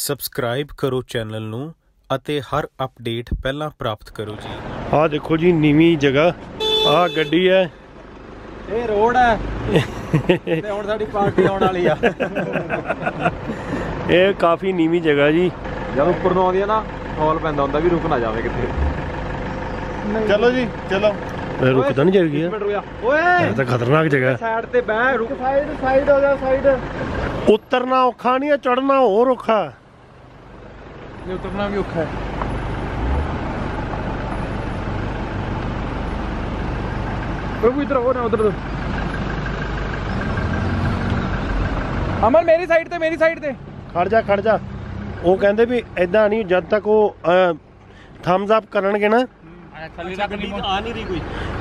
Subscribe ਕਰੋ channel ਨੂੰ ਅਤੇ ਹਰ ਅਪਡੇਟ ਪਹਿਲਾਂ ਪ੍ਰਾਪਤ ਕਰੋ ਜੀ। ਆਹ ਦੇਖੋ ਜੀ ਨੀਵੀਂ ਜਗ੍ਹਾ। ਆਹ ਗੱਡੀ ਹੈ। ਇਹ ਰੋਡ ਹੈ। ਤੇ ਹੁਣ ਸਾਡੀ ਪਾਰਟੀ ਆਉਣ ਵਾਲੀ ਆ। ਇਹ ਕਾਫੀ ਨੀਵੀਂ ਜਗ੍ਹਾ ਜੀ। ਜਦ ਉੱਪਰ ਨੂੰ ਆਉਂਦੀ ਆ ਨਾ ਹੌਲ ਪੈਂਦਾ ਹੁੰਦਾ ਵੀ ਰੁਕ ਨਾ ਜਾਵੇ ਕਿੱਥੇ ਚਲੋ ਜੀ ਚਲੋ। ਇਹ ਰੁਕਦਾ ਨਹੀਂ ਜਾਏਗੀ ਮਿੰਟ ਇਹ ਰੁਕਿਆ ਓਏ! ਤਾਂ ਖਤਰਨਾਕ ਜਗ੍ਹਾ ਹੈ। ਸਾਈਡ ਤੇ ਬਹਿ ਰੁਕ। ਸਾਈਡ ਸਾਈਡ ਹੋ ਜਾ ਸਾਈਡ। ਉਤਰਨਾ ਔਖਾ ਨਹੀਂ ਹੈ ਚੜਨਾ ਹੋਰ ਔਖਾ ਹੈ। ਇਹ ਉਤਰਨਾ ਵੀ ਔਖਾ ਹੈ ਪ੍ਰਭੂ ਇਧਰ ਹੋ ਨਾ ਉਧਰ ਅਮਨ ਮੇਰੀ ਸਾਈਡ ਤੇ ਮੇਰੀ ਸਾਈਡ ਤੇ ਖੜ ਜਾ ਖੜ ਜਾ। ਉਹ ਕਹਿੰਦੇ ਵੀ ਐਦਾਂ ਨਹੀਂ ਜਦ ਤੱਕ ਉਹ ਥੰਬਸ ਅਪ ਕਰਨਗੇ ਨਾ।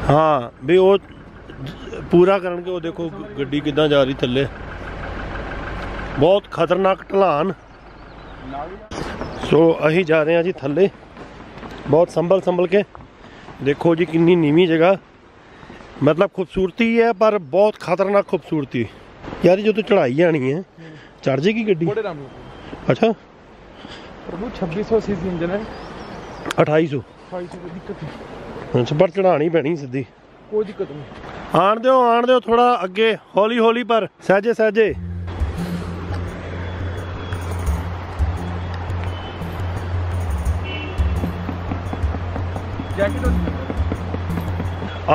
ਹਾਂ ਵੀ ਉਹ ਪੂਰਾ ਕਰਨਗੇ ਉਹ ਦੇਖੋ ਗੱਡੀ ਕਿੱਦਾਂ ਜਾ ਰਹੀ ਥੱਲੇ। ਬਹੁਤ ਖਤਰਨਾਕ ਢਲਾਨ। ਸੋ ਅਸੀਂ ਜਾ ਰਹੇ ਹਾਂ ਜੀ ਥੱਲੇ। ਬਹੁਤ ਸੰਭਲ ਸੰਭਲ ਕੇ। ਦੇਖੋ ਜੀ ਕਿੰਨੀ ਨੀਵੀਂ ਜਗ੍ਹਾ। ਮਤਲਬ ਖੂਬਸੂਰਤੀ ਹੈ ਪਰ ਬਹੁਤ ਖਤਰਨਾਕ ਖੂਬਸੂਰਤੀ। ਯਾਰ ਜਦੋਂ ਚੜਾਈ ਜਾਣੀ ਹੈ ਚੜ ਜੇਗੀ ਗੱਡੀ? ਬੜੇ ਅੱਛਾ। ਪ੍ਰਭੂ 2600 ਸੀਸੀ ਇੰਜਨ ਹੈ। 2800 2800 ਕੋਈ ਦਿੱਕਤ ਨਹੀਂ ਅੱਛਾ ਪਰ ਚੜਾਣੀ ਪੈਣੀ ਸਿੱਧੀ। ਕੋਈ ਦਿੱਕਤ ਨਹੀਂ। ਆਣ ਦਿਓ ਆਣ ਦਿਓ ਥੋੜਾ ਅੱਗੇ। ਹੌਲੀ ਹੌਲੀ ਪਰ ਸਹਜੇ ਸਹਜੇ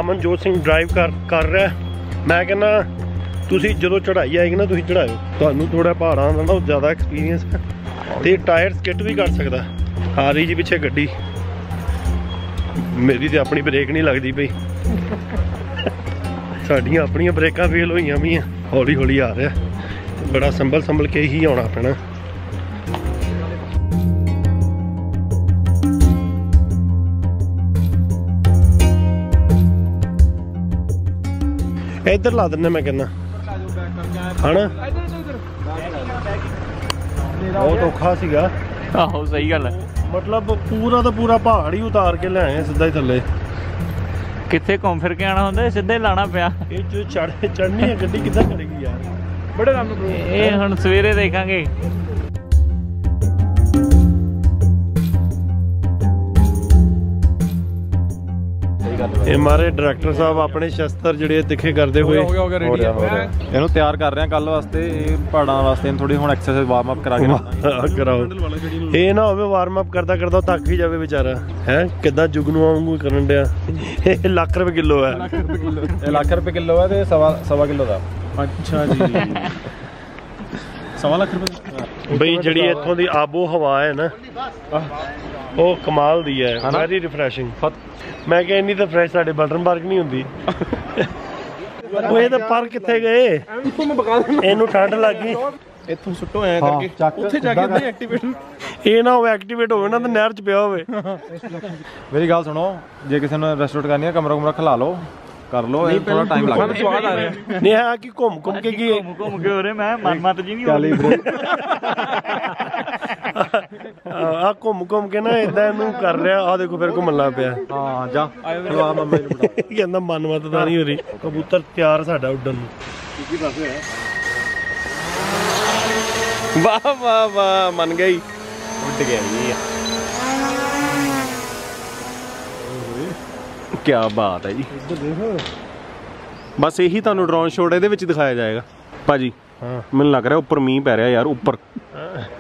ਅਮਨਜੋਤ ਸਿੰਘ ਡਰਾਈਵ ਕਰ ਕਰ ਰਿਹਾ। ਮੈਂ ਕਹਿੰਦਾ, ਤੁਸੀਂ ਜਦੋਂ ਚੜਾਈ ਆਏਗੀ ਨਾ, ਤੁਸੀਂ ਚੜਾਇਓ ਤੁਹਾਨੂੰ ਥੋੜਾ ਪਹਾੜਾਂ ਦਾ ਨਾ ਜ਼ਿਆਦਾ ਐਕਸਪੀਰੀਅੰਸ ਹੈ ਤੇ ਟਾਇਰ ਸਕਿੱਟ ਵੀ ਕਰ ਸਕਦਾ। ਆ ਰਹੀ ਜੀ ਪਿੱਛੇ ਗੱਡੀ। ਮੇਰੀ ਤੇ ਆਪਣੀ ਬ੍ਰੇਕ ਨਹੀਂ ਲੱਗਦੀ ਪਈ। ਸਾਡੀਆਂ ਆਪਣੀਆਂ ਬ੍ਰੇਕਾਂ ਫੇਲ ਹੋਈਆਂ ਵੀ ਹੌਲੀ ਹੌਲੀ ਆ ਰਿਹਾ। ਬੜਾ ਸੰਭਲ ਸੰਭਲ ਕੇ ਹੀ ਆਉਣਾ ਪੈਣਾ। ਇੱਧਰ ਲਾ ਦਿੰਨੇ ਮੈਂ ਕਹਿੰਦਾ। ਹਨਾ? ਬਹੁਤ ਔਖਾ ਸੀਗਾ। ਆਹੋ ਸਹੀ ਗੱਲ ਹੈ। ਮਤਲਬ ਪੂਰਾ ਦਾ ਪੂਰਾ ਪਹਾੜ ਹੀ ਉਤਾਰ ਕੇ ਲਿਆਏ ਸਿੱਧਾ ਹੀ ਥੱਲੇ। ਕਿੱਥੇ ਘੁੰਮ ਫਿਰ ਕੇ ਆਣਾ ਹੁੰਦਾ ਸਿੱਧੇ ਲਾਣਾ ਪਿਆ। ਇਹ ਜੋ ਚੜ ਚੜਨੀ ਹੈ ਗੱਡੀ ਕਿੱਦਾਂ ਚੜੇਗੀ ਯਾਰ? ਬੜੇ ਰਾਮ ਨੂੰ ਇਹ ਹੁਣ ਸਵੇਰੇ ਦੇਖਾਂਗੇ। ਇਹ ਮਾਰੇ ਡਾਇਰੈਕਟਰ ਸਾਹਿਬ ਆਪਣੇ ਸ਼ਸਤਰ ਜਿਹੜੇ ਤਿੱਖੇ ਕਰਦੇ ਹੋਏ। ਹੋ ਗਿਆ ਹੋ ਗਿਆ ਰੈਡੀ ਇਹਨੂੰ ਤਿਆਰ ਕਰ ਰਹੇ ਆ ਕੱਲ ਵਾਸਤੇ। ਇਹ ਪਹਾੜਾਂ ਵਾਸਤੇ ਥੋੜੀ ਹੁਣ ਐਕਸਰਸਾਈਜ਼ ਵਾਰਮ ਅਪ ਕਰਾ ਕੇ ਕਰਾਓ। ਇਹ ਨਾ ਹੋਵੇ ਵਾਰਮ ਅਪ ਕਰਦਾ ਕਰਦਾ ਥੱਕ ਹੀ ਜਾਵੇ ਵਿਚਾਰਾ। ਹੈ? ਕਿੱਦਾਂ ਜੁਗਨੂਆਂ ਵਾਂਗੂ ਕਰਨ ਡਿਆ। ਇਹ ਲੱਖ ਰੁਪਏ ਕਿਲੋ ਹੈ। ਇਹ ਲੱਖ ਰੁਪਏ ਕਿਲੋ ਹੈ ਤੇ ਸਵਾ ਸਵਾ ਕਿਲੋ ਦਾ। ਅੱਛਾ ਜੀ। ਸਵਾ ਲੱਖ ਰੁਪਏ ਬਈ ਜਿਹੜੀ ਇੱਥੋਂ ਦੀ ਆਬੋ ਹਵਾ ਹੈ ਨਾ ਉਹ ਕਮਾਲ ਦੀ ਹੈ? ਵੈਰੀ ਰਿਫਰੈਸ਼ਿੰਗ ਮੈਂ ਕਿਹਾ ਇੰਨੀ ਤਾਂ ਫਰੈਸ਼ ਸਾਡੇ ਬਟਨਬਰਗ ਨਹੀਂ ਹੁੰਦੀ। ਉਹ ਇਹ ਤਾਂ ਪਰ ਕਿੱਥੇ ਗਏ? ਇਹਨੂੰ ਠੰਡ ਲੱਗ ਗਈ। ਇੱਥੋਂ ਸੁੱਟੋ ਐ ਕਰਕੇ। ਉੱਥੇ ਜਾ ਕੇ ਨਹੀਂ ਐਕਟੀਵੇਟ ਇਹ ਨਾ ਹੋਵੇ ਐਕਟੀਵੇਟ ਹੋਵੇ ਨਾ ਤਾਂ ਨਹਿਰ 'ਚ ਪਿਆ ਹੋਵੇ। ਮੇਰੀ ਗੱਲ ਸੁਣੋ ਜੇ ਕਿਸੇ ਨੂੰ ਰੈਸਟੋਰੈਂਟ ਕਰਨੀ ਹੈ ਕਮਰਾ ਕੁਮਰਾ ਖਲਾ ਲਓ। ਕਰ ਲਓ ਇਹ ਥੋੜਾ ਟਾਈਮ ਲੱਗਦਾ ਸਵਾਦ ਆ ਰਿਹਾ। ਨਹੀਂ ਆ ਕਿ ਘੁੰਮ ਘੁੰਮ ਕੇ ਕੀ ਘੁੰਮ ਘੁੰਮ ਕੇ ਹੋ ਰਹੇ ਮੈਂ ਮਨ ਮਤ ਜੀ ਨਹੀਂ ਹੋਣੀ ਆ ਘੁੰਮ ਘੁੰਮ ਕੇ ਨਾ ਇਦਾਂ ਇਹਨੂੰ ਕਰ ਰਿਹਾ ਆ ਦੇਖੋ ਫਿਰ ਘੁੰਮਣ ਲੱਗ ਪਿਆ। ਹਾਂ ਜਾ। ਆ ਮੰਮੀ ਨੂੰ ਬੁਲਾ ਕਹਿੰਦਾ ਮਨ ਮਤ ਤਾਂ ਨਹੀਂ ਹੋ ਰਹੀ। ਕਬੂਤਰ ਤਿਆਰ ਸਾਡਾ ਉੱਡਣ ਨੂੰ। ਵਾਹ ਵਾਹ ਵਾਹ ਮੰਨ ਗਈ ਉੱਡ ਗਿਆ ਜੀ। ਕੀ ਬਾਤ ਹੈ ਜੀ। ਬਸ ਇਹੀ ਤੁਹਾਨੂੰ ਡਰੋਨ ਸ਼ੋਟ ਇਹਦੇ ਵਿੱਚ ਦਿਖਾਇਆ ਜਾਏਗਾ। ਭਾਜੀ ਹਾਂ। ਮੈਨੂੰ ਲੱਗ ਰਿਹਾ ਉੱਪਰ ਮੀਂਹ ਪੈ ਰਿਹਾ ਯਾਰ ਉੱਪਰ।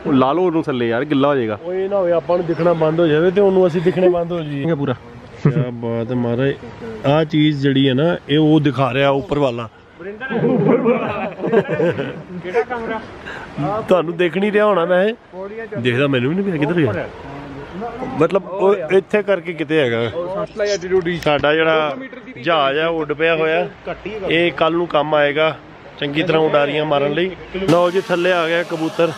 ਉਹ ਲਾ ਲਓ ਉਹਨੂੰ ਥੱਲੇ ਯਾਰ ਗਿੱਲਾ ਹੋ ਜਾਏਗਾ। ਉਹ ਇਹ ਨਾ ਹੋਵੇ ਆਪਾਂ ਨੂੰ ਦਿਖਣਾ ਬੰਦ ਹੋ ਜਾਵੇ ਤੇ ਉਹਨੂੰ ਅਸੀਂ ਦਿਖਣੇ ਬੰਦ ਹੋ ਜਾਈਏ। ਪੂਰਾ। ਕੀ ਬਾਤ ਹੈ ਮਹਾਰਾਜ ਆ ਚੀਜ਼ ਜਿਹੜੀ ਹੈ ਨਾ ਇਹ ਉਹ ਦਿਖਾ ਰਿਹਾ ਉੱਪਰ ਵਾਲਾ। ਕਿਹੜਾ ਕਮਰਾ ਤੁਹਾਨੂੰ ਦੇਖ ਨਹੀਂ ਰਿਹਾ ਹੋਣਾ ਮੈਂ। ਦੇਖਦਾ ਮੈਨੂੰ ਵੀ ਨਹੀਂ ਪਿਆ ਕਿੱਧਰ ਗਿਆ ਮਤਲਬ ਉਹ ਇੱਥੇ ਕਰਕੇ ਕਿਤੇ ਹੈਗਾ। ਸਾਡਾ ਜਿਹੜਾ ਜਹਾਜ਼ ਆ ਉਹ ਉੱਡ ਪਿਆ ਹੋਇਆ। ਇਹ ਕੱਲ ਨੂੰ ਕੰਮ ਆਏਗਾ, ਚੰਗੀ ਤਰ੍ਹਾਂ ਉਡਾਰੀਆਂ ਮਾਰਨ ਲਈ। ਲਓ ਜੀ, ਥੱਲੇ ਆ ਗਿਆ ਕਬੂਤਰ।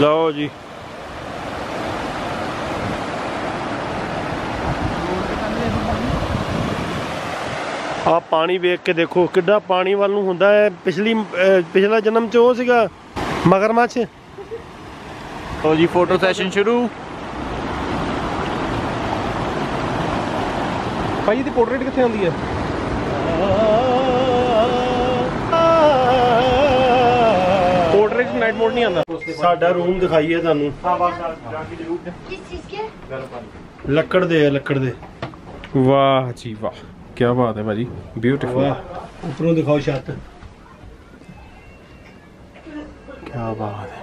ਲਓ ਜੀ। ਆ ਪਾਣੀ ਵੇਖ ਕੇ ਦੇਖੋ, ਕਿੱਡਾ ਪਾਣੀ ਵੱਲ ਨੂੰ ਹੁੰਦਾ ਹੈ। ਪਿਛਲੀ ਪਿਛਲਾ ਜਨਮ ਚ ਉਹ ਸੀਗਾ, ਮਗਰਮੱਛ। ਲੋ ਜੀ ਫੋਟੋ ਸੈਸ਼ਨ ਸ਼ੁਰੂ। ਭਾਈ ਇਹਦੀ ਪੋਰਟਰੇਟ ਕਿੱਥੇ ਆਉਂਦੀ ਹੈ ਪੋਰਟਰੇਟ ਨਾਈਟ ਮੋਡ ਨਹੀਂ ਆਉਂਦਾ। ਸਾਡਾ ਰੂਮ ਦਿਖਾਈਏ ਤੁਹਾਨੂੰ। ਲੱਕੜ ਦੇ ਆ ਲੱਕੜ ਦੇ। ਵਾਹ ਜੀ ਵਾਹ ਕੀ ਬਾਤ ਹੈ ਭਾਜੀ ਬਿਊਟੀਫੁਲ ਉਪਰੋਂ ਦਿਖਾਓ ਛੱਤ। ਕੀ ਬਾਤ ਹੈ।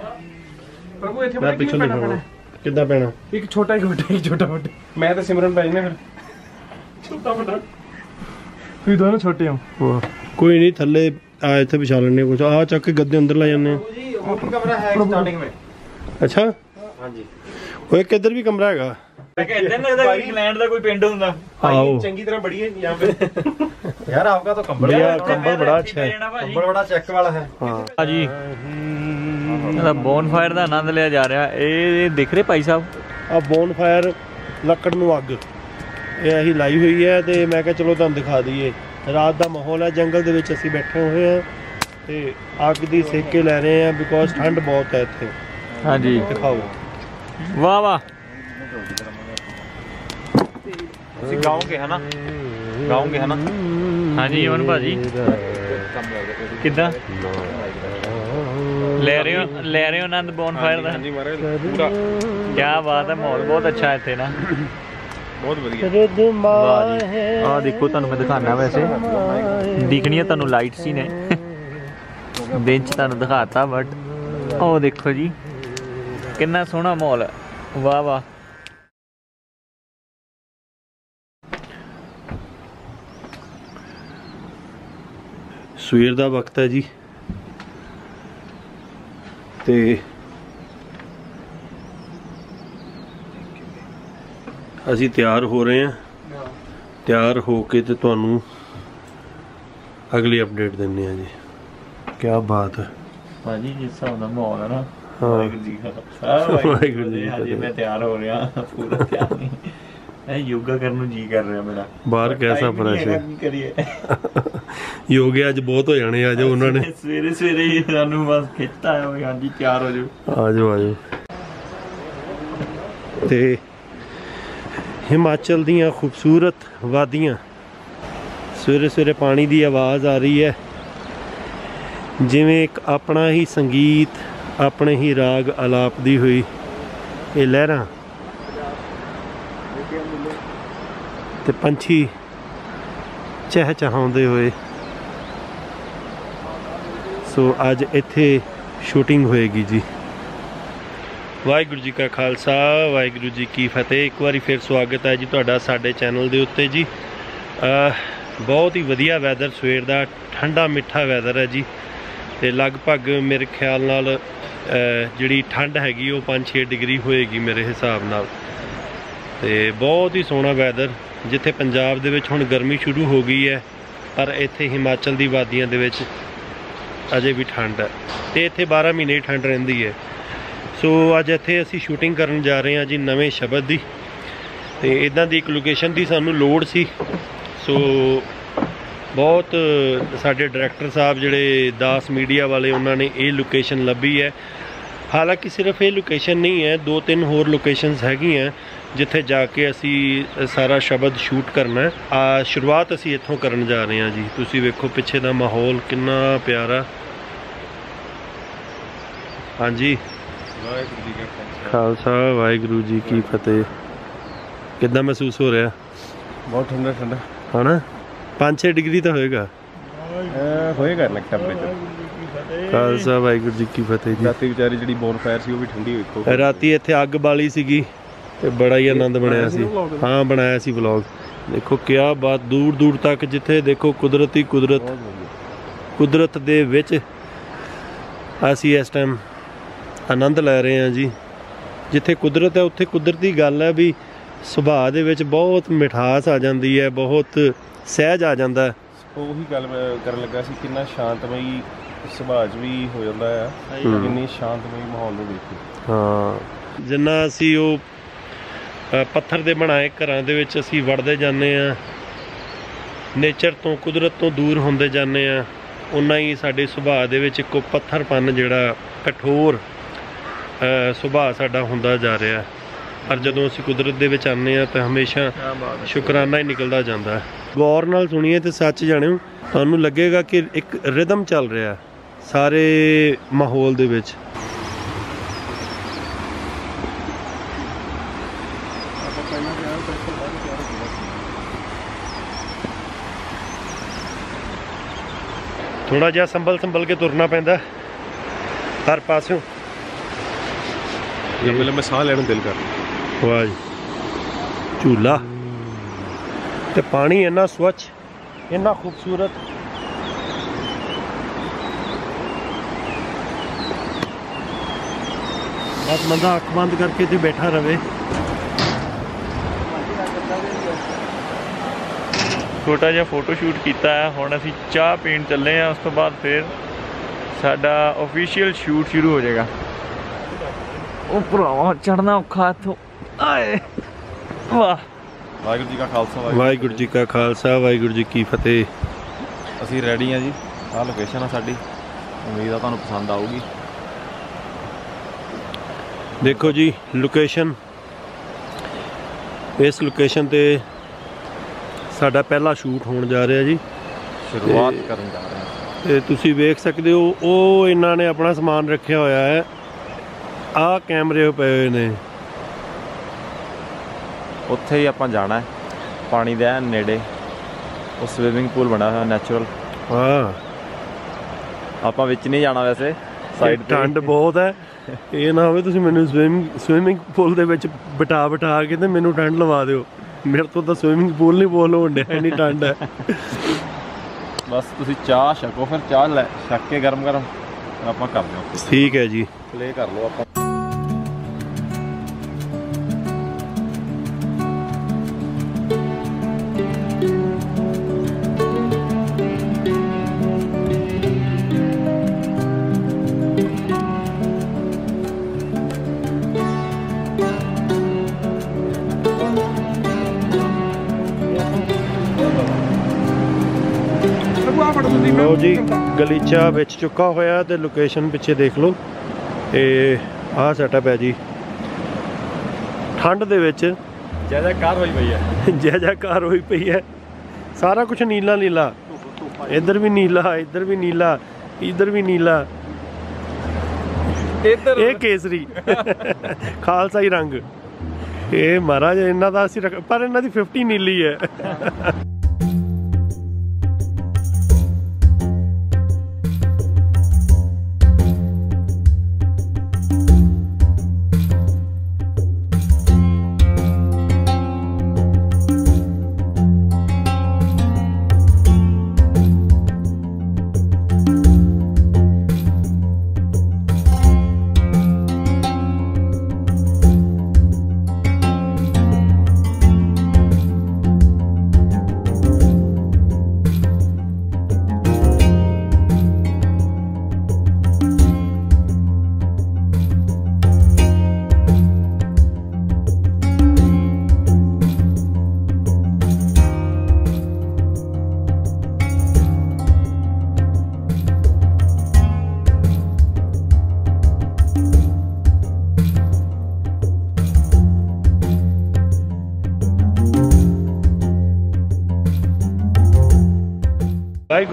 ਪ੍ਰਭੂ ਇੱਥੇ ਮੈਂ ਪਿੱਛੋਂ ਦਿਖਾਉਣਾ ਕਿੱਦਾਂ ਪੈਣਾ? ਇੱਕ ਛੋਟਾ ਹੀ ਵੱਡਾ ਇੱਕ ਛੋਟਾ ਵੱਡਾ। ਮੈਂ ਤਾਂ ਸਿਮਰਨ ਭਾਈ ਨੇ ਫਿਰ। ਤੁਸੀਂ ਦੋਨੋਂ ਛੋਟੇ ਹੋ। ਵਾਹ। ਕੋਈ ਨਹੀਂ ਥੱਲੇ ਆ ਇੱਥੇ ਵਿਛਾ ਲੈਣੇ ਕੁਝ ਆ ਚੱਕ ਕੇ ਗੱਦੇ ਅੰਦਰ ਲੈ ਜਾਂਦੇ ਆ ਜੀ ਉਹ ਕਮਰਾ ਹੈ ਸਟਾਰਟਿੰਗ ਵਿੱਚ। ਅੱਛਾ? ਹਾਂਜੀ। ਉਹ ਇੱਕ ਇੱਧਰ ਵੀ ਕਮਰਾ ਹੈਗਾ। ਮੈਂ ਕਿਹਾ ਇਦਾਂ ਇੰਗਲੈਂਡ ਦਾ ਕੋਈ ਪਿੰਡ ਹੁੰਦਾ। ਭਾਈ ਚੰਗੀ ਤਰ੍ਹਾਂ ਬੜੀਏ ਜਾਂ ਫਿਰ। ਯਾਰ ਆਪਕਾ ਤਾਂ ਕੰਬਲ ਯਾਰ ਕੰਬਲ ਬੜਾ ਅੱਛਾ ਹੈ। ਕੰਬਲ ਬੜਾ ਚੈੱਕ ਵਾਲਾ ਹੈ। ਹਾਂ। ਜੀ ਇਹਦਾ ਬੋਨਫਾਇਰ ਦਾ ਆਨੰਦ ਲਿਆ ਜਾ ਰਿਹਾ। ਇਹ ਦਿਖ ਰਹੇ ਭਾਈ ਸਾਹਿਬ? ਆ ਬੋਨਫਾਇਰ ਲੱਕੜ ਨੂੰ ਅੱਗ। ਇਹ ਅਸੀਂ ਲਾਈ ਹੋਈ ਹੈ ਤੇ ਮੈਂ ਕਿਹਾ ਚਲੋ ਤੁਹਾਨੂੰ ਦਿਖਾ ਦਈਏ। ਰਾਤ ਦਾ ਮਾਹੌਲ ਹੈ ਜੰਗਲ ਦੇ ਵਿੱਚ ਅਸੀਂ ਬੈਠੇ ਹੋਏ ਆ ਤੇ ਅੱਗ ਦੀ ਸੇਕੇ ਲੈ ਰਹੇ ਆ ਬਿਕੋਜ਼ ਠੰਡ ਬਹੁਤ ਹੈ ਇੱਥੇ। ਹਾਂਜੀ। ਦਿਖਾਓ। ਵਾਹ ਵਾਹ। ਤੁਸੀਂ ਗਾਓਗੇ ਹੈ ਨਾ ਗਾਓਗੇ ਹੈ ਨਾ ਹਾਂਜੀ ਅਮਨ ਭਾਜੀ। ਕਿੱਦਾਂ? ਲੈ ਰਹੇ ਹੋ ਲੈ ਰਹੇ ਹੋ ਆਨੰਦ ਬੋਨਫਾਇਰ ਦਾ? ਹਾਂਜੀ ਮਾਰੇ ਪੂਰਾ। ਕੀ ਬਾਤ ਹੈ ਮਾਹੌਲ ਬਹੁਤ ਅੱਛਾ ਇੱਥੇ ਨਾ। ਬਹੁਤ ਵਧੀਆ। ਆਹ ਦੇਖੋ ਤੁਹਾਨੂੰ ਮੈਂ ਦਿਖਾਣਾ ਵੈਸੇ। ਦਿਖਣੀਆਂ ਤੁਹਾਨੂੰ ਲਾਈਟਸ ਹੀ ਨੇ। ਦਿਨ ਚ ਤੁਹਾਨੂੰ ਦਿਖਾਤਾ ਬਟ ਉਹ ਦੇਖੋ ਜੀ ਕਿੰਨਾ ਸੋਹਣਾ ਮਾਹੌਲ ਹੈ। ਵਾਹ ਵਾਹ। ਸਵੇਰ ਦਾ ਵਕਤ ਹੈ ਜੀ। ਤੇ ਅਸੀਂ ਤਿਆਰ ਹੋ ਰਹੇ ਹਾਂ। ਤਿਆਰ ਹੋ ਕੇ ਤੇ ਤੁਹਾਨੂੰ ਅਗਲੀ ਅਪਡੇਟ ਦਿੰਨੇ ਆ ਜੀ। ਕੀ ਬਾਤ ਹੈ। ਭਾਜੀ ਜਿਸ ਹਿਸਾਬ ਦਾ ਮਾਹੌਲ ਹੈ ਨਾ ਹਾਂ। ਵਾਹਿਗੁਰੂ ਜੀ ਵਾਹਿਗੁਰੂ ਜੀ। ਮੈਂ ਤਿਆਰ ਹੋ ਰਿਹਾ ਪੂਰਾ ਤਿਆਰ ਨਹੀਂ। ਇਹ ਯੋਗਾ ਕਰਨ ਨੂੰ ਜੀ ਕਰ ਰਿਹਾ ਮੇਰਾ। ਬਾਹਰ ਕੈਸਾ ਫਰੈਸ਼ ਹੈ ਕਰੀਏ। ਯੋਗੇ ਅੱਜ ਬਹੁਤ ਹੋ ਜਾਣੇ ਅੱਜ ਉਹਨਾਂ ਨੇ। ਸਵੇਰੇ ਸਵੇਰੇ ਹੀ ਸਾਨੂੰ ਬਸ ਖਿੱਚਤਾ ਆਇਆ ਵੀ ਹਾਂਜੀ ਤਿਆਰ ਹੋ ਜਾਓ। ਆਜੋ ਆਜੋ ਤੇ ਹਿਮਾਚਲ ਦੀਆਂ ਖੂਬਸੂਰਤ ਵਾਦੀਆਂ। ਸਵੇਰੇ ਸਵੇਰੇ ਪਾਣੀ ਦੀ ਆਵਾਜ਼ ਆ ਰਹੀ ਹੈ। ਜਿਵੇਂ ਇੱਕ ਆਪਣਾ ਹੀ ਸੰਗੀਤ ਆਪਣੇ ਹੀ ਰਾਗ ਆਲਾਪਦੀ ਹੋਈ ਇਹ ਲਹਿਰਾਂ ਤੇ ਪੰਛੀ ਚਹਿਚਹਾਉਂਦੇ ਹੋਏ। ਸੋ ਅੱਜ ਇੱਥੇ ਸ਼ੂਟਿੰਗ ਹੋਏਗੀ ਜੀ। ਵਾਹਿਗੁਰੂ ਜੀ ਕਾ ਖਾਲਸਾ, ਵਾਹਿਗੁਰੂ ਜੀ ਕੀ ਫਤਿਹ। ਇੱਕ ਵਾਰੀ ਫਿਰ ਸਵਾਗਤ ਹੈ ਜੀ ਤੁਹਾਡਾ ਸਾਡੇ ਚੈਨਲ ਦੇ ਉੱਤੇ ਜੀ। ਬਹੁਤ ਹੀ ਵਧੀਆ ਵੈਦਰ ਸਵੇਰ ਦਾ, ਠੰਡਾ ਮਿੱਠਾ ਵੈਦਰ ਹੈ ਜੀ। ਤੇ ਲਗਭਗ ਮੇਰੇ ਖਿਆਲ ਨਾਲ ਜਿਹੜੀ ਠੰਡ ਹੈਗੀ ਉਹ 5-6 ਡਿਗਰੀ ਹੋਏਗੀ ਮੇਰੇ ਹਿਸਾਬ ਨਾਲ। ਤੇ ਬਹੁਤ ਹੀ ਸੋਹਣਾ ਵੈਦਰ ਜਿੱਥੇ ਪੰਜਾਬ ਦੇ ਵਿੱਚ ਹੁਣ ਗਰਮੀ ਸ਼ੁਰੂ ਹੋ ਗਈ ਹੈ, ਪਰ ਇੱਥੇ ਹਿਮਾਚਲ ਦੀ ਵਾਦੀਆਂ ਦੇ ਵਿੱਚ ਅਜੇ ਵੀ ਠੰਡ ਹੈ ਤੇ ਇੱਥੇ 12 ਮਹੀਨੇ ਠੰਡ ਰਹਿੰਦੀ ਹੈ। ਸੋ ਅੱਜ ਇੱਥੇ ਅਸੀਂ ਸ਼ੂਟਿੰਗ ਕਰਨ ਜਾ ਰਹੇ ਹਾਂ ਜੀ ਨਵੇਂ ਸ਼ਬਦ ਦੀ। ਤੇ ਇਦਾਂ ਦੀ ਇੱਕ ਲੋਕੇਸ਼ਨ ਦੀ ਸਾਨੂੰ ਲੋੜ ਸੀ। ਸੋ ਬਹੁਤ ਸਾਡੇ ਡਾਇਰੈਕਟਰ ਸਾਹਿਬ ਜਿਹੜੇ ਦਾਸ ਮੀਡੀਆ ਵਾਲੇ, ਉਹਨਾਂ ਨੇ ਇਹ ਲੋਕੇਸ਼ਨ ਲੱਭੀ ਹੈ। ਹਾਲਾਂਕਿ ਸਿਰਫ ਇਹ ਲੋਕੇਸ਼ਨ ਨਹੀਂ ਹੈ, ਦੋ ਤਿੰਨ ਹੋਰ ਲੋਕੇਸ਼ਨਸ ਹੈਗੀਆਂ। ਜਿੱਥੇ ਜਾ ਕੇ ਅਸੀਂ ਸਾਰਾ ਸ਼ਬਦ ਸ਼ੂਟ ਕਰਨਾ ਹੈ। ਆ ਸ਼ੁਰੂਆਤ ਅਸੀਂ ਇੱਥੋਂ ਕਰਨ ਜਾ ਰਹੇ ਹਾਂ ਜੀ। ਤੁਸੀਂ ਵੇਖੋ ਪਿੱਛੇ ਦਾ ਮਾਹੌਲ ਕਿੰਨਾ ਪਿਆਰਾ। ਹਾਂਜੀ। ਵਾਹਿਗੁਰੂ ਜੀ ਕਾ ਖਾਲਸਾ। ਖਾਲਸਾ ਵਾਹਿਗੁਰੂ ਜੀ ਕੀ ਫਤਿਹ। ਕਿੱਦਾਂ ਮਹਿਸੂਸ ਹੋ ਰਿਹਾ? ਬਹੁਤ ਠੰਡਾ ਠੰਡਾ। ਹਨਾ? 5-6 ਡਿਗਰੀ ਤਾਂ ਹੋਏਗਾ। ਹੋਏਗਾ ਨਾ ਟੈਂਪਰੇਚਰ ਖਾਲਸਾ ਵਾਹਿਗੁਰੂ ਜੀ ਕੀ ਫਤਿਹ ਜੀ। ਰਾਤੀ ਵਿਚਾਰੀ ਜਿਹੜੀ ਬੋਨਫਾਇਰ ਸੀ ਉਹ ਵੀ ਠੰਡੀ ਹੋਈ। ਰਾਤੀ ਇੱਥੇ ਅੱਗ ਬਾਲੀ ਸੀਗੀ। ਤੇ ਬੜਾ ਹੀ ਆਨੰਦ ਬਣਿਆ ਸੀ। ਹਾਂ ਬਣਾਇਆ ਸੀ ਵਲੌਗ ਦੇਖੋ ਕਿਆ ਬਾਤ ਦੂਰ ਦੂਰ ਤੱਕ ਜਿੱਥੇ ਦੇਖੋ ਕੁਦਰਤੀ ਕੁਦਰਤ ਕੁਦਰਤ ਦੇ ਵਿੱਚ ਅਸੀਂ ਇਸ ਟਾਈਮ ਆਨੰਦ ਲੈ ਰਹੇ ਹਾਂ ਜੀ। ਜਿੱਥੇ ਕੁਦਰਤ ਹੈ ਉੱਥੇ ਕੁਦਰਤੀ ਗੱਲ ਹੈ ਵੀ ਸੁਭਾਅ ਦੇ ਵਿੱਚ ਬਹੁਤ ਮਿਠਾਸ ਆ ਜਾਂਦੀ ਹੈ ਬਹੁਤ ਸਹਿਜ ਆ ਜਾਂਦਾ ਹੈ। ਉਹੀ ਗੱਲ ਕਰਨ ਲੱਗਾ ਸੀ ਕਿੰਨਾ ਸ਼ਾਂਤਮਈ ਸੁਭਾਅ ਵੀ ਹੋ ਜਾਂਦਾ ਆ ਕਿੰਨੀ ਸ਼ਾਂਤਮਈ ਮਾਹੌਲ ਨੂੰ ਦੇਖ। ਹਾਂ। ਜਿੰਨਾ ਅਸੀਂ ਉਹ ਪੱਥਰ ਦੇ ਬਣਾਏ ਘਰਾਂ ਦੇ ਵਿੱਚ ਅਸੀਂ ਵੜਦੇ ਜਾਂਦੇ ਆ ਨੇਚਰ ਤੋਂ, ਕੁਦਰਤ ਤੋਂ ਦੂਰ ਹੁੰਦੇ ਜਾਂਦੇ ਆ ਉਨਾ ਹੀ ਸਾਡੇ ਸੁਭਾਅ ਦੇ ਵਿੱਚ ਇੱਕੋ ਪੱਥਰਪਨ ਜਿਹੜਾ ਕਠੋਰ ਸੁਭਾਅ ਸਾਡਾ ਹੁੰਦਾ ਜਾ ਰਿਹਾ। ਪਰ ਜਦੋਂ ਅਸੀਂ ਕੁਦਰਤ ਦੇ ਵਿੱਚ ਆਉਂਦੇ ਆ ਤਾਂ ਹਮੇਸ਼ਾ ਸ਼ੁਕਰਾਨਾ ਹੀ ਨਿਕਲਦਾ ਜਾਂਦਾ ਹੈ। ਗੌਰ ਨਾਲ ਸੁਣੀਏ ਤੇ ਸੱਚ ਜਾਣਿਓ, ਤੁਹਾਨੂੰ ਲੱਗੇਗਾ ਕਿ ਇੱਕ ਰਿਦਮ ਚੱਲ ਰਿਹਾ ਸਾਰੇ ਮਾਹੌਲ ਦੇ ਵਿੱਚ। ਥੋੜਾ ਜਿਹਾ ਸੰਭਲ ਸੰਭਲ ਕੇ ਤੁਰਨਾ ਪੈਂਦਾ ਹਰ ਪਾਸਿਓਂ। ਲੰਮੇ ਲੰਮੇ ਸਾਹ ਲੈਣ ਨੂੰ ਦਿਲ ਕਰ ਵਾਹ ਜੀ। ਝੂਲਾ। ਤੇ ਪਾਣੀ ਇੰਨਾ ਸਵੱਛ ਇੰਨਾ ਖੂਬਸੂਰਤ। ਬਸ ਬੰਦਾ ਅੱਖ ਬੰਦ ਕਰਕੇ ਤੇ ਬੈਠਾ ਰਵੇ। ਛੋਟਾ ਜਿਹਾ ਫੋਟੋ ਸ਼ੂਟ ਕੀਤਾ ਹੈ। ਹੁਣ ਅਸੀਂ ਚਾਹ ਪੀਣ ਚੱਲੇ ਆ ਉਸ ਤੋਂ ਬਾਅਦ ਫਿਰ ਸਾਡਾ ਅਫੀਸ਼ੀਅਲ ਸ਼ੂਟ ਸ਼ੁਰੂ ਹੋ ਜਾਏਗਾ। ਉਹ ਭਰਾਵਾ ਚੜਨਾ ਔਖਾ ਇੱਥੋਂ। ਆਏ। ਵਾਹ। ਵਾਹਿਗੁਰੂ ਜੀ ਕਾ ਖਾਲਸਾ ਵਾਹਿਗੁਰੂ ਵਾਹਿਗੁਰੂ ਜੀ ਕਾ ਖਾਲਸਾ ਵਾਹਿਗੁਰੂ ਜੀ ਕੀ ਫਤਿਹ। ਅਸੀਂ ਰੈਡੀ ਆ ਜੀ। ਆਹ ਲੋਕੇਸ਼ਨ ਆ ਸਾਡੀ। ਉਮੀਦ ਆ ਤੁਹਾਨੂੰ ਪਸੰਦ ਆਊਗੀ। ਦੇਖੋ ਜੀ ਲੋਕੇਸ਼ਨ ਇਸ ਲੋਕੇਸ਼ਨ ਤੇ ਸਾਡਾ ਪਹਿਲਾ ਸ਼ੂਟ ਹੋਣ ਜਾ ਰਿਹਾ ਜੀ। ਸ਼ੁਰੂਆਤ ਕਰਨ ਜਾ ਰਹੇ ਹਾਂ। ਤੇ ਤੁਸੀਂ ਵੇਖ ਸਕਦੇ ਹੋ ਉਹ ਇਹਨਾਂ ਨੇ ਆਪਣਾ ਸਮਾਨ ਰੱਖਿਆ ਹੋਇਆ ਹੈ। ਆਹ ਕੈਮਰੇ ਪਏ ਹੋਏ ਨੇ। ਉੱਥੇ ਹੀ ਆਪਾਂ ਜਾਣਾ ਹੈ। ਪਾਣੀ ਦੇ ਐਨ ਨੇੜੇ। ਉਹ ਸਵਿਮਿੰਗ ਪੂਲ ਬਣਾ ਹੋਇਆ ਨੈਚੁਰਲ ਹਾਂ। ਆਪਾਂ ਵਿੱਚ ਨਹੀਂ ਜਾਣਾ ਵੈਸੇ ਸਾਈਡ ਤੇ। ਠੰਡ ਬਹੁਤ ਹੈ। ਇਹ ਨਾ ਹੋਵੇ ਤੁਸੀਂ ਮੈਨੂੰ ਸਵਿਮਿੰਗ ਸਵਿਮਿੰਗ ਪੂਲ ਦੇ ਵਿੱਚ ਬਿਠਾ ਬਿਠਾ ਕੇ ਤੇ ਮੈਨੂੰ ਠੰਡ ਲਵਾ ਦਿਓ। ਮੇਰੇ ਤੋਂ ਤਾਂ ਸਵਿਮਿੰਗ ਪੂਲ ਨਹੀਂ ਬੋਲ ਹੋਣ ਡਿਆ ਇੰਨੀ ਠੰਡ ਹੈ। ਬਸ ਤੁਸੀਂ ਚਾਹ ਛਕੋ ਫਿਰ ਚਾਹ ਲੈ ਛਕ ਕੇ ਗਰਮ ਗਰਮ ਆਪਾਂ ਕਰਦੇ ਹਾਂ ਉੱਥੇ ਠੀਕ ਹੈ ਜੀ। ਪਲੇ ਕਰ ਲਓ ਆਪਾਂ। ਗਲੀਚਾ ਵਿੱਚ ਚੁੱਕਾ ਹੋਇਆ ਤੇ ਲੋਕੇਸ਼ਨ ਪਿੱਛੇ ਦੇਖ ਲਓ। ਇਹ ਆਹ ਸੈਟਅਪ ਹੈ ਜੀ। ਠੰਡ ਦੇ ਵਿੱਚ ਜ਼ਿਆਦਾ ਕਾਰ ਹੋਈ ਪਈ ਹੈ। ਜੈ ਜੈਕਾਰ ਹੋਈ ਪਈ ਹੈ। ਸਾਰਾ ਕੁਝ ਨੀਲਾ ਨੀਲਾ। ਇੱਧਰ ਵੀ ਨੀਲਾ ਇੱਧਰ ਵੀ ਨੀਲਾ ਇੱਧਰ ਵੀ ਨੀਲਾ। ਇੱਧਰ ਇਹ ਕੇਸਰੀ। ਖਾਲਸਾ ਹੀ ਰੰਗ। ਇਹ ਮਹਾਰਾਜ ਇਹਨਾਂ ਦਾ ਅਸੀਂ ਪਰ ਇਹਨਾਂ ਦੀ 50 ਨੀਲੀ ਹੈ।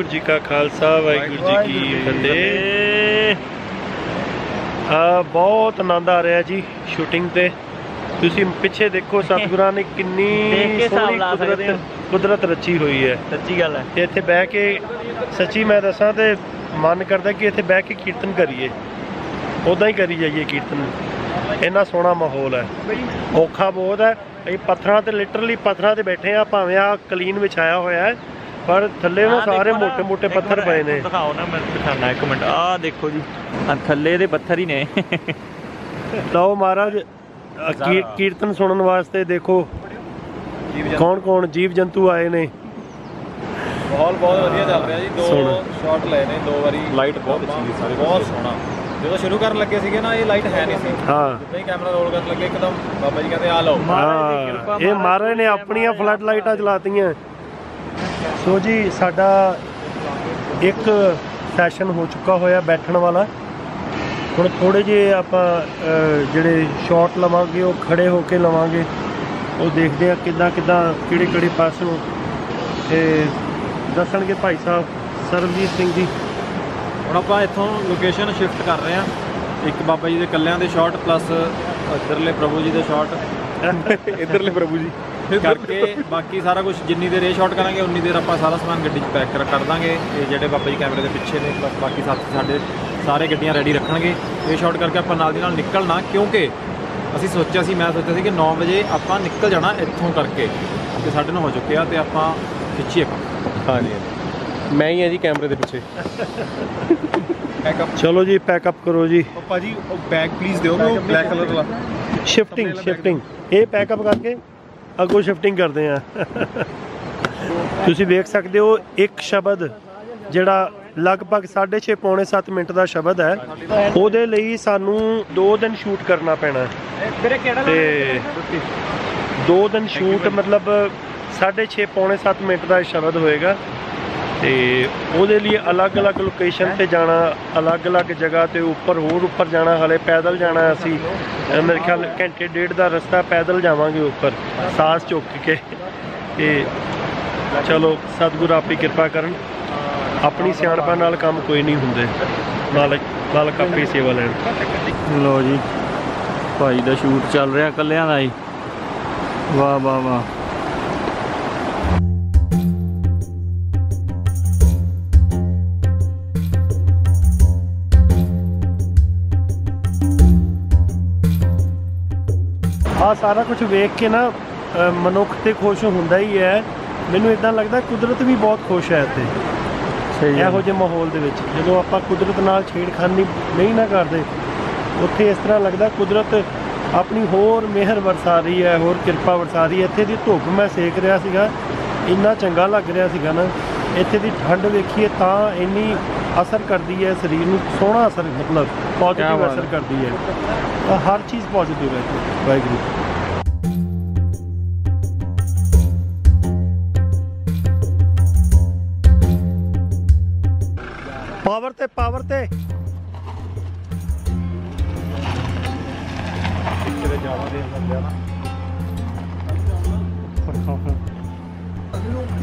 ਵਾਹਿਗੁਰੂ ਜੀ ਕਾ ਖਾਲਸਾ ਵਾਹਿਗੁਰੂ ਜੀ ਕੀ ਫਤਿਹ। ਆ ਬਹੁਤ ਆਨੰਦ ਆ ਰਿਹਾ ਜੀ ਸ਼ੂਟਿੰਗ ਤੇ। ਤੁਸੀਂ ਪਿੱਛੇ ਦੇਖੋ ਸਤਿਗੁਰਾਂ ਨੇ ਕਿੰਨੀ ਸੋਹਣੀ। ਕੁਦਰਤ ਕੁਦਰਤ ਰਚੀ ਹੋਈ ਹੈ। ਸੱਚੀ ਗੱਲ ਹੈ। ਤੇ ਇੱਥੇ ਬਹਿ ਕੇ ਸੱਚੀ ਮੈਂ ਦੱਸਾਂ ਤੇ ਮਨ ਕਰਦਾ ਕਿ ਇੱਥੇ ਬਹਿ ਕੇ ਕੀਰਤਨ ਕਰੀਏ। ਉਦਾਂ ਹੀ ਕਰੀ ਜਾਈਏ ਕੀਰਤਨ। ਇੰਨਾ ਸੋਹਣਾ ਮਾਹੌਲ ਹੈ। ਔਖਾ ਬਹੁਤ ਹੈ। ਅਸੀਂ ਪੱਥਰਾਂ ਤੇ ਲਿਟਰਲੀ ਪੱਥਰਾਂ ਤੇ ਬੈਠੇ ਆ ਭਾਵੇਂ ਆ ਕਲੀਨ ਵਿਛਾਇਆ ਹੋਇਆ ਹੈ। ਪਰ ਥੱਲੇ ਉਹ ਸਾਰੇ ਮੋٹے ਮੋٹے ਪੱਥਰ ਪਏ ਨੇ। ਦਿਖਾਓ ਨਾ ਮੈਂ ਦਿਖਾਣਾ ਇੱਕ ਮਿੰਟ। ਆਹ ਦੇਖੋ ਜੀ ਆ ਥੱਲੇ ਦੇ ਪੱਥਰ ਹੀ ਨੇ। ਲਓ ਮਹਾਰਾਜ ਕੀਰਤਨ ਸੁਣਨ ਵਾਸਤੇ ਦੇਖੋ। ਕੌਣ ਕੌਣ? ਜੀਵ ਜੰਤੂ ਆਏ ਨੇ। ਮਾਹੌਲ ਬਹੁਤ ਵਧੀਆ ਚੱਲ ਰਿਹਾ ਜੀ। ਦੋ ਸ਼ਾਟ ਲਏ ਨੇ ਦੋ ਵਾਰੀ। ਲਾਈਟ ਬਹੁਤ ਅੱਛੀ ਸੀ ਸਾਰੇ ਬਹੁਤ ਸੋਹਣਾ। ਜਦੋਂ ਸ਼ੁਰੂ ਕਰਨ ਲੱਗੇ ਸੀਗੇ ਨਾ ਇਹ ਲਾਈਟ ਹੈ ਨਹੀਂ ਸੀ। ਹਾਂ। ਜਿੱਦਾਂ ਹੀ ਕੈਮਰਾ ਰੋਲ ਕਰਨ ਲੱਗੇ ਇੱਕਦਮ ਬਾਬਾ ਜੀ ਕਹਿੰਦੇ ਆ ਲਓ। ਇਹ ਮਹਾਰਾਜ ਨੇ ਆਪਣੀਆਂ ਫਲੱਡ ਲਾਈਟਾਂ ਚਲਾਤੀਆਂ। ਸੋ ਜੀ ਸਾਡਾ ਇੱਕ ਸੈਸ਼ਨ ਹੋ ਚੁੱਕਾ ਹੋਇਆ ਬੈਠਣ ਵਾਲਾ। ਹੁਣ ਥੋੜੇ ਜਿਹੇ ਆਪਾਂ ਜਿਹੜੇ ਸ਼ਾਟ ਲਵਾਂਗੇ ਉਹ ਖੜੇ ਹੋ ਕੇ ਲਵਾਂਗੇ। ਉਹ ਦੇਖਦੇ ਆ ਕਿੱਦਾਂ ਕਿੱਦਾਂ ਕਿਹੜੇ ਕਿਹੜੇ ਪਾਸੋਂ। ਤੇ ਦੱਸਣਗੇ ਭਾਈ ਸਾਹਿਬ ਸਰਬਜੀਤ ਸਿੰਘ ਜੀ। ਹੁਣ ਆਪਾਂ ਇੱਥੋਂ ਲੋਕੇਸ਼ਨ ਸ਼ਿਫਟ ਕਰ ਰਹੇ ਹਾਂ। ਇੱਕ ਬਾਬਾ ਜੀ ਦੇ ਕੱਲਿਆਂ ਦੇ ਸ਼ਾਟ ਪਲੱਸ ਇੱਧਰਲੇ ਪ੍ਰਭੂ ਜੀ ਦੇ ਸ਼ਾਟ ਇੱਧਰਲੇ ਪ੍ਰਭੂ ਜੀ। ਕਰਕੇ ਬਾਕੀ ਸਾਰਾ ਕੁਝ ਜਿੰਨੀ ਦੇਰ ਇਹ ਸ਼ਾਟ ਕਰਾਂਗੇ ਉਨੀ ਦੇਰ ਆਪਾਂ ਸਾਰਾ ਸਮਾਨ ਗੱਡੀ 'ਚ ਪੈਕ ਕਰ ਕਰ ਦਾਂਗੇ। ਤੇ ਜਿਹੜੇ ਬਾਬਾ ਜੀ ਕੈਮਰੇ ਦੇ ਪਿੱਛੇ ਨੇ ਬਸ ਬਾਕੀ ਸਾਥੀ ਸਾਡੇ ਸਾਰੇ ਗੱਡੀਆਂ ਰੈਡੀ ਰੱਖਣਗੇ। ਇਹ ਸ਼ਾਟ ਕਰਕੇ ਆਪਾਂ ਨਾਲ ਦੀ ਨਾਲ ਨਿਕਲਣਾ ਕਿਉਂਕਿ ਅਸੀਂ ਸੋਚਿਆ ਸੀ ਮੈਂ ਸੋਚਿਆ ਸੀ ਕਿ 9 ਵਜੇ ਆਪਾਂ ਨਿਕਲ ਜਾਣਾ ਇੱਥੋਂ ਕਰਕੇ। ਤੇ ਸਾਡੇ ਨੂੰ ਹੋ ਚੁੱਕਿਆ ਤੇ ਆਪਾਂ ਖਿੱਚੀਏ ਕੰਮ। ਹਾਂਜੀ। ਮੈਂ ਹੀ ਆ ਜੀ ਕੈਮਰੇ ਦੇ ਪਿੱਛੇ। ਚਲੋ ਜੀ ਪੈਕਅਪ ਕਰੋ ਜੀ। ਉਹ ਭਾਜੀ ਉਹ ਬੈਗ ਪਲੀਜ਼ ਉਹ ਬਲੈਕ ਕਲਰ ਵਾਲਾ। ਸ਼ਿਫਟਿੰਗ ਸ਼ਿਫਟਿੰਗ ਇਹ ਪੈਕਅਪ ਕਰਕੇ ਅੱਗੋਂ ਸ਼ਿਫਟਿੰਗ ਕਰਦੇ ਆ। ਤੁਸੀਂ ਵੇਖ ਸਕਦੇ ਹੋ ਇੱਕ ਸ਼ਬਦ ਜਿਹੜਾ ਲਗਭਗ 6.5 ਪੌਣੇ 7 ਮਿੰਟ ਦਾ ਸ਼ਬਦ ਹੈ। ਉਹਦੇ ਲਈ ਸਾਨੂੰ 2 ਦਿਨ ਸ਼ੂਟ ਕਰਨਾ ਪੈਣਾ। ਤੇ 2 ਦਿਨ ਸ਼ੂਟ ਮਤਲਬ 6.5 ਪੌਣੇ 7 ਮਿੰਟ ਦਾ ਸ਼ਬਦ ਹੋਏਗਾ। ਤੇ ਉਹਦੇ ਲਈ ਅਲੱਗ-ਅਲੱਗ ਲੋਕੇਸ਼ਨ ਤੇ ਜਾਣਾ, ਅਲੱਗ-ਅਲੱਗ ਜਗ੍ਹਾ ਤੇ ਉੱਪਰ ਹੋਰ ਉੱਪਰ ਜਾਣਾ, ਹਲੇ ਪੈਦਲ ਜਾਣਾ ਅਸੀਂ। ਮੇਰੇ ਖਿਆਲ ਘੰਟੇ ਡੇਢ ਦਾ ਰਸਤਾ ਪੈਦਲ ਜਾਵਾਂਗੇ ਉੱਪਰ, ਸਾਸ ਚੁੱਕ ਕੇ। ਤੇ ਚਲੋ, ਸਤਿਗੁਰ ਆਪੇ ਕਿਰਪਾ ਕਰਨ। ਆਪਣੀ ਸਿਆਣਪਾਂ ਨਾਲ ਕੰਮ ਕੋਈ ਨਹੀਂ ਹੁੰਦੇ। ਮਾਲਕ ਮਾਲਕ ਆਪੇ ਸੇਵਾ ਲੈਣ। ਲੋ ਜੀ, ਭਾਈ ਦਾ ਸ਼ੂਟ ਚੱਲ ਰਿਹਾ ਕੱਲਿਆਂ ਦਾ ਹੀ। ਵਾਹ ਵਾਹ ਵਾਹ। ਸਾਰਾ ਕੁਝ ਵੇਖ ਕੇ ਨਾ ਮਨੁੱਖ ਤੇ ਖੁਸ਼ ਹੁੰਦਾ ਹੀ ਹੈ। ਮੈਨੂੰ ਇਦਾਂ ਲੱਗਦਾ ਕੁਦਰਤ ਵੀ ਬਹੁਤ ਖੁਸ਼ ਹੈ ਇੱਥੇ। ਸਹੀ ਇਹੋ ਜਿਹੇ ਮਾਹੌਲ ਦੇ ਵਿੱਚ ਜਦੋਂ ਆਪਾਂ ਕੁਦਰਤ ਨਾਲ ਛੇੜਖਾਨੀ ਨਹੀਂ ਨਾ ਕਰਦੇ ਉੱਥੇ ਇਸ ਤਰ੍ਹਾਂ ਲੱਗਦਾ ਕੁਦਰਤ ਆਪਣੀ ਹੋਰ ਮਿਹਰ ਵਰਸਾ ਰਹੀ ਹੈ ਹੋਰ ਕਿਰਪਾ ਵਰਸਾ ਰਹੀ ਹੈ। ਇੱਥੇ ਦੀ ਧੁੱਪ ਮੈਂ ਸੇਕ ਰਿਹਾ ਸੀਗਾ ਇੰਨਾ ਚੰਗਾ ਲੱਗ ਰਿਹਾ ਸੀਗਾ ਨਾ। ਇੱਥੇ ਦੀ ਠੰਡ ਵੇਖੀਏ ਤਾਂ ਇੰਨੀ ਅਸਰ ਕਰਦੀ ਹੈ ਸਰੀਰ ਨੂੰ ਸੋਹਣਾ ਅਸਰ ਮਤਲਬ ਪੋਜ਼ਿਟਿਵ ਅਸਰ ਕਰਦੀ ਹੈ। ਹਰ ਚੀਜ਼ ਪੋਜ਼ਿਟਿਵ ਹੈ ਇੱਥੇ। ਵਾਹਿਗੁਰੂ।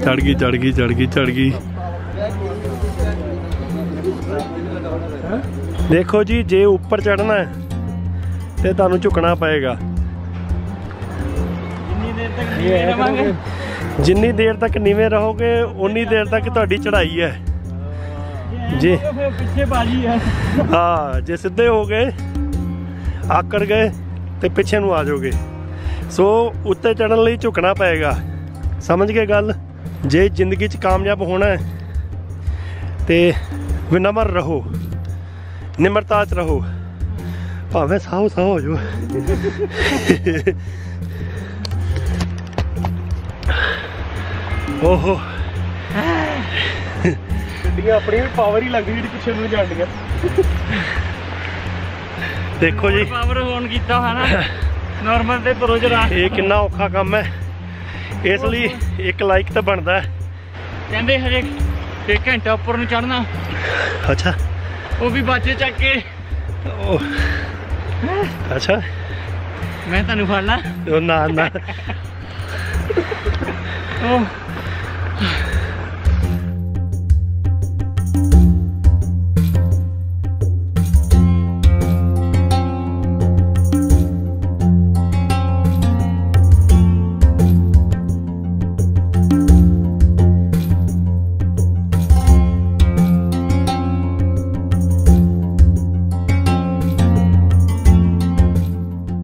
ਚੜ ਗਈ ਚੜ ਗਈ ਚੜ ਗਈ ਚੜ ਗਈ। ਦੇਖੋ ਜੀ ਜੇ ਉੱਪਰ ਚੜਨਾ ਹੈ ਤੇ ਤੁਹਾਨੂੰ ਝੁਕਣਾ ਪਏਗਾ। ਜਿੰਨੀ ਦੇਰ ਤੱਕ ਨੀਵੇਂ ਰਹੋਗੇ ਉਨੀ ਦੇਰ ਤੱਕ ਤੁਹਾਡੀ ਚੜ੍ਹਾਈ ਹੈ। ਜੀ ਪਿੱਛੇ ਬਾਜੀ ਹੈ। ਹਾਂ ਜੇ ਸਿੱਧੇ ਹੋ ਗਏ ਆਕੜ ਗਏ ਤੇ ਪਿੱਛੇ ਨੂੰ ਆ ਜਾਓਗੇ। ਸੋ ਉੱਤੇ ਚੜਨ ਲਈ ਝੁਕਣਾ ਪਏਗਾ। ਸਮਝ ਗਏ ਗੱਲ? ਜੇ ਜ਼ਿੰਦਗੀ 'ਚ ਕਾਮਯਾਬ ਹੋਣਾ ਹੈ, ਤੇ ਵਿਨਮਰ ਰਹੋ, ਨਿਮਰਤਾ 'ਚ ਰਹੋ। ਭਾਵੇਂ ਸਾਹ ਸਾਹ ਹੋ ਜਾਓ। ਓਹੋ। ਗੱਡੀਆਂ ਆਪਣੀ ਵੀ ਪਾਵਰ ਹੀ ਲੱਗਦੀ ਜਿਹੜੀ ਪਿੱਛੇ ਨੂੰ ਜਾਂਦੀਆਂ। ਦੇਖੋ ਜੀ। ਪਾਵਰ ਔਨ ਕੀਤਾ ਹੋਇਆ ਨਾ। ਨਾਰਮਲ ਤੇ ਤੁਰੋ ਜਰਾ। ਇਹ ਕਿੰਨਾ ਔਖਾ ਕੰਮ ਹੈ। ਇਸ ਲਈ ਇੱਕ ਲਾਈਕ ਤਾਂ ਬਣਦਾ ਹੈ। ਕਹਿੰਦੇ ਹਜੇ ਇੱਕ ਘੰਟਾ ਉੱਪਰ ਨੂੰ ਚੜਨਾ ਅੱਛਾ। ਉਹ ਵੀ ਬਾਜੇ ਚੱਕ ਕੇ। ਅੱਛਾ। ਮੈਂ ਤੁਹਾਨੂੰ ਫੜ ਲਾਂ ਉਹ ਨਾ ਨਾ। ਉਹ